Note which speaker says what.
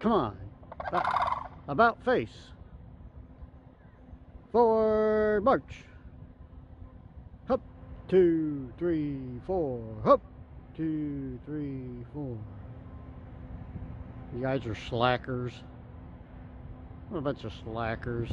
Speaker 1: Come on. About, about face. for march. Hop. Two, three, four. Hop. Two, three, four. You guys are slackers. What a bunch of slackers.